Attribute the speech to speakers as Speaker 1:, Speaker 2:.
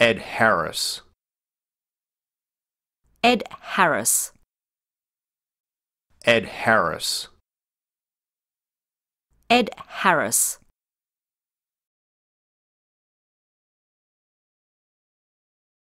Speaker 1: Ed Harris.
Speaker 2: Ed Harris.
Speaker 1: Ed Harris.
Speaker 2: Ed Harris.